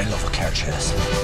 I love a.